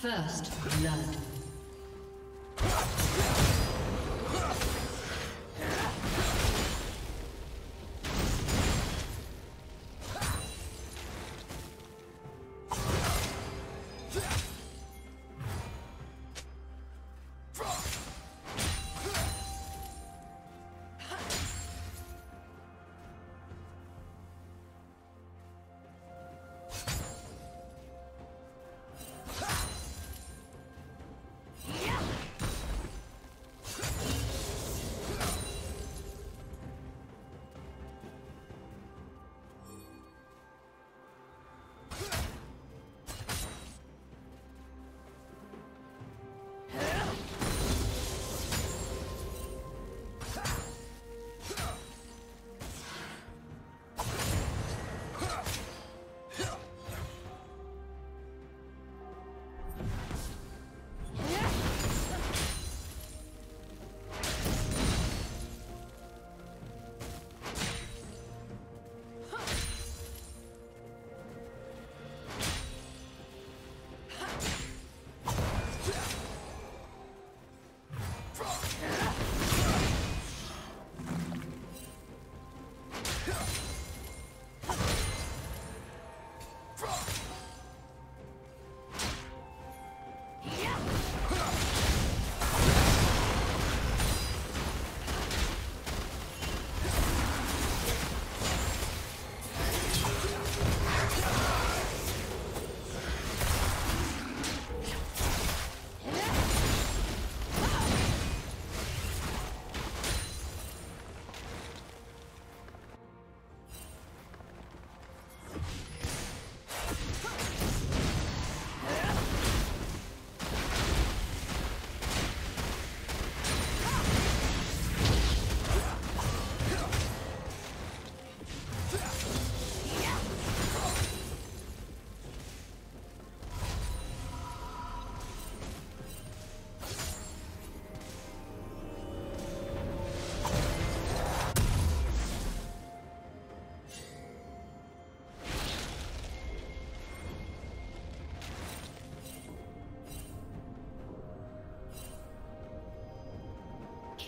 First blood.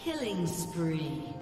Killing spree.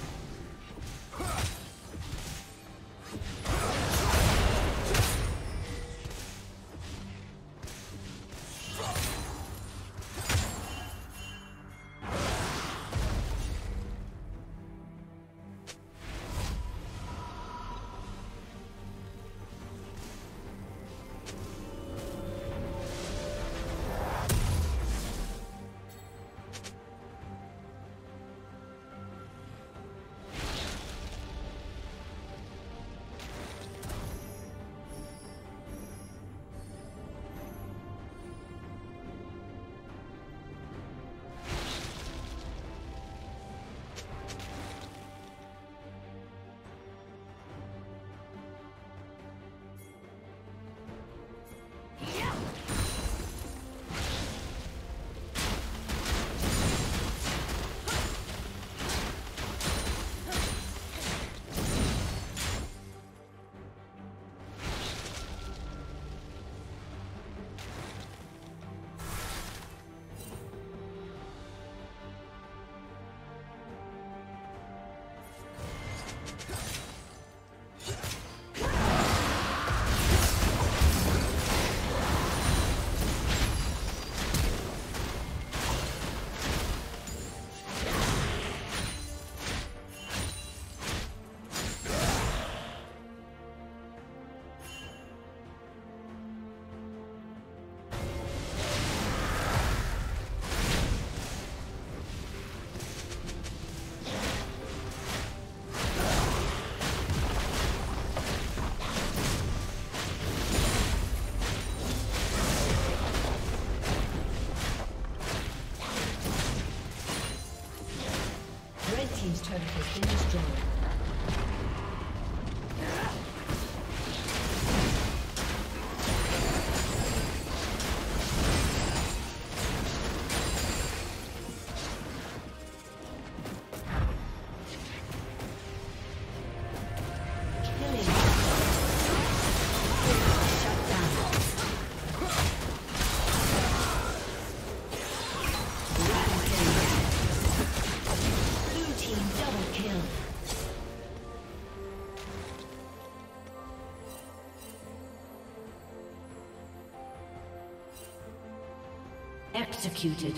Executed.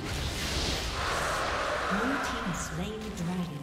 Blue team slain the dragon.